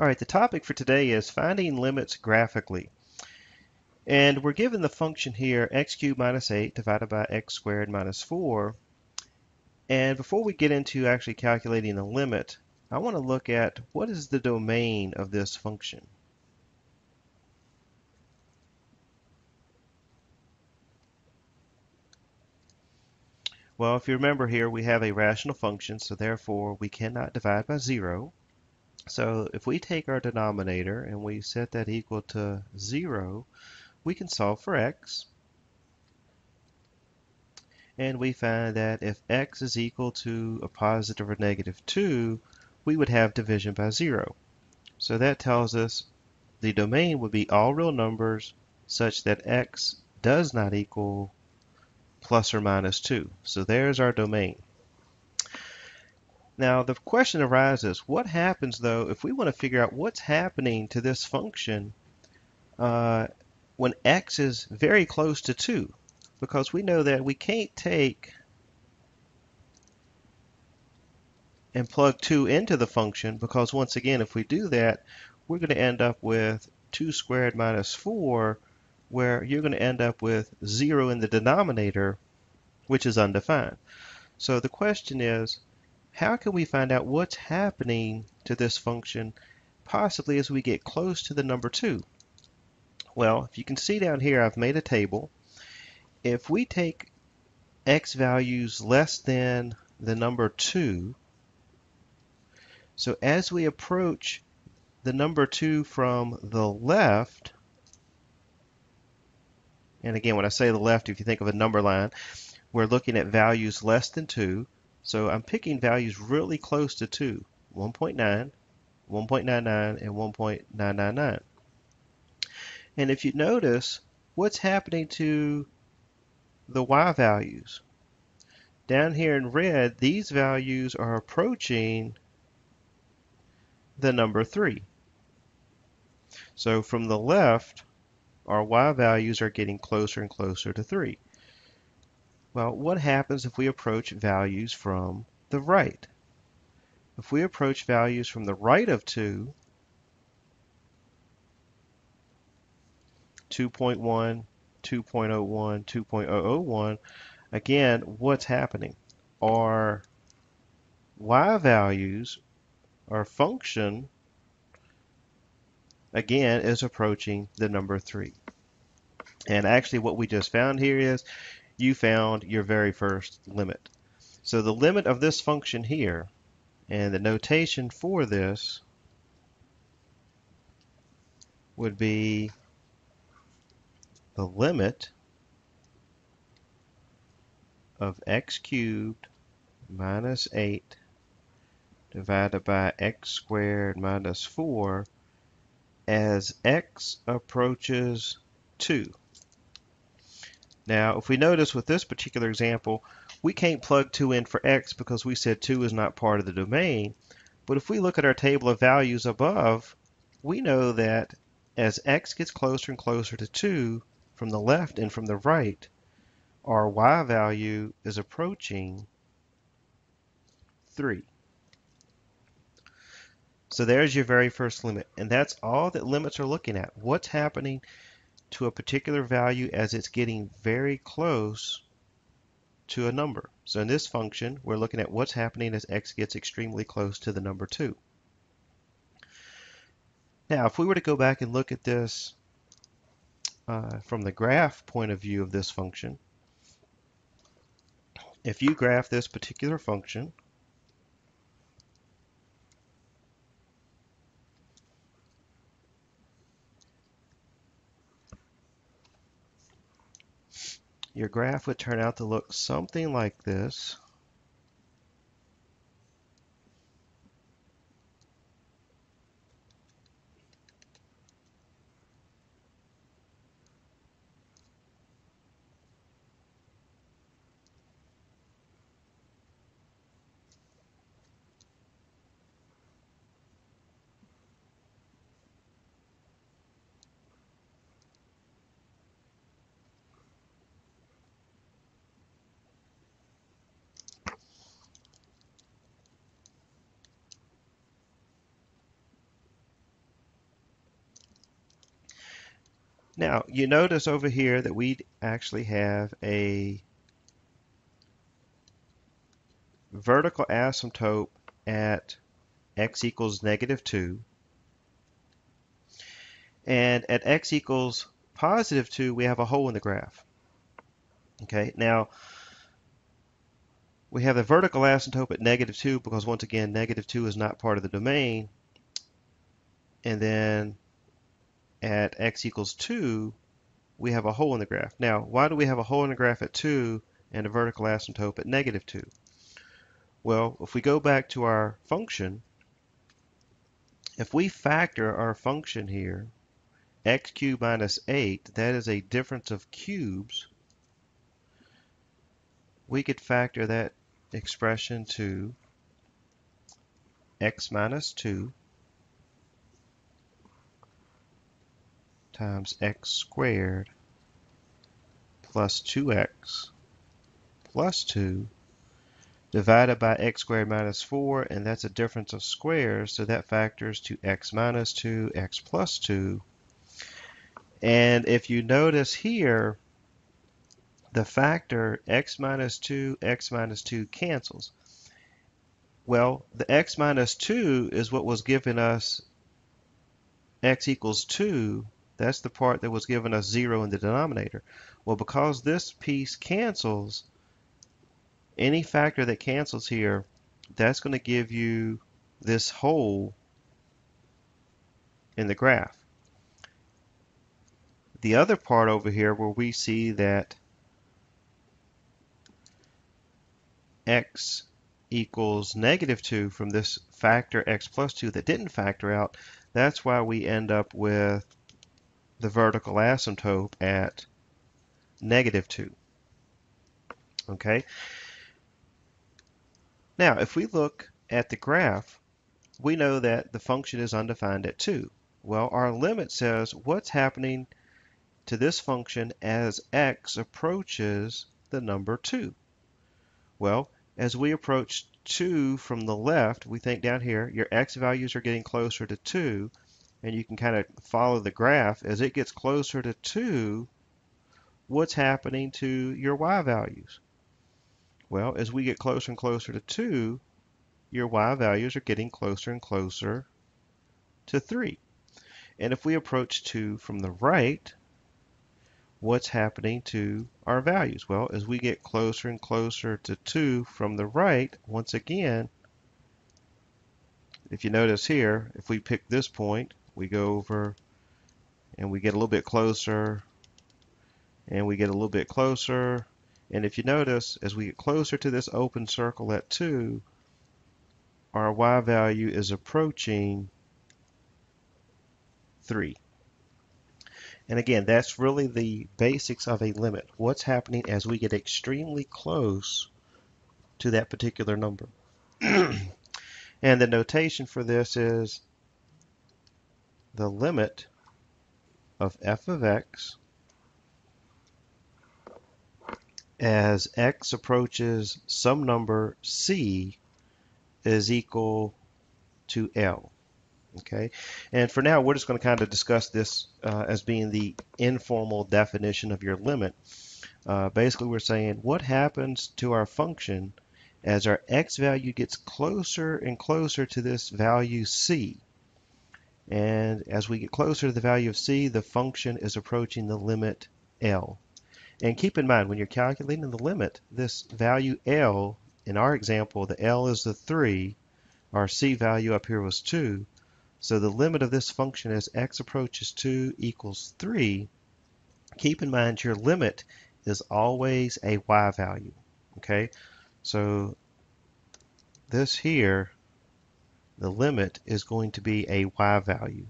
All right, the topic for today is finding limits graphically. And we're given the function here, x cubed minus 8 divided by x squared minus 4. And before we get into actually calculating the limit, I want to look at what is the domain of this function. Well, if you remember here, we have a rational function, so therefore we cannot divide by 0. So if we take our denominator and we set that equal to 0, we can solve for x. And we find that if x is equal to a positive or negative 2, we would have division by 0. So that tells us the domain would be all real numbers such that x does not equal plus or minus 2. So there's our domain. Now the question arises, what happens though if we want to figure out what's happening to this function uh, when x is very close to 2? Because we know that we can't take and plug 2 into the function because once again if we do that we're going to end up with 2 squared minus 4 where you're going to end up with 0 in the denominator which is undefined. So the question is how can we find out what's happening to this function possibly as we get close to the number 2? Well, if you can see down here, I've made a table. If we take x values less than the number 2, so as we approach the number 2 from the left, and again, when I say the left, if you think of a number line, we're looking at values less than 2. So I'm picking values really close to 2, 1.9, 1.99, and 1.999. And if you notice, what's happening to the y values? Down here in red, these values are approaching the number 3. So from the left, our y values are getting closer and closer to 3. Well, what happens if we approach values from the right? If we approach values from the right of 2, 2.1, 2.01, 2.001, again, what's happening? Our y values, our function, again, is approaching the number 3. And actually what we just found here is you found your very first limit. So the limit of this function here, and the notation for this would be the limit of x cubed minus 8 divided by x squared minus 4 as x approaches 2. Now, if we notice with this particular example, we can't plug 2 in for x because we said 2 is not part of the domain. But if we look at our table of values above, we know that as x gets closer and closer to 2 from the left and from the right, our y value is approaching 3. So there's your very first limit. And that's all that limits are looking at. What's happening to a particular value as it's getting very close to a number. So in this function, we're looking at what's happening as x gets extremely close to the number 2. Now, if we were to go back and look at this uh, from the graph point of view of this function, if you graph this particular function, your graph would turn out to look something like this. Now, you notice over here that we actually have a vertical asymptote at x equals negative 2. And at x equals positive 2, we have a hole in the graph. Okay, now we have the vertical asymptote at negative 2 because once again, negative 2 is not part of the domain. And then at x equals 2, we have a hole in the graph. Now, why do we have a hole in the graph at 2 and a vertical asymptote at negative 2? Well, if we go back to our function, if we factor our function here, x cubed minus 8, that is a difference of cubes, we could factor that expression to x minus 2 times x squared plus 2x plus 2 divided by x squared minus 4, and that's a difference of squares, so that factors to x minus 2, x plus 2. And if you notice here, the factor x minus 2, x minus 2 cancels. Well, the x minus 2 is what was giving us x equals 2. That's the part that was giving us 0 in the denominator. Well, because this piece cancels, any factor that cancels here, that's going to give you this hole in the graph. The other part over here where we see that x equals negative 2 from this factor x plus 2 that didn't factor out, that's why we end up with the vertical asymptote at negative 2. Okay, now, if we look at the graph, we know that the function is undefined at 2. Well, our limit says what's happening to this function as x approaches the number 2. Well, as we approach 2 from the left, we think down here, your x values are getting closer to 2, and you can kind of follow the graph. As it gets closer to 2, what's happening to your y values? Well, as we get closer and closer to 2, your y values are getting closer and closer to 3. And if we approach 2 from the right, what's happening to our values? Well, as we get closer and closer to 2 from the right, once again, if you notice here, if we pick this point, we go over and we get a little bit closer and we get a little bit closer and if you notice, as we get closer to this open circle at 2, our y value is approaching 3. And again, that's really the basics of a limit. What's happening as we get extremely close to that particular number. and the notation for this is the limit of f of x as x approaches some number c is equal to L. Okay, and for now we're just going to kind of discuss this uh, as being the informal definition of your limit. Uh, basically, we're saying what happens to our function as our x value gets closer and closer to this value c. And as we get closer to the value of c, the function is approaching the limit L. And keep in mind, when you're calculating the limit, this value L, in our example, the L is the 3, our C value up here was 2, so the limit of this function as x approaches 2 equals 3, keep in mind your limit is always a y value, okay? So this here, the limit is going to be a y value.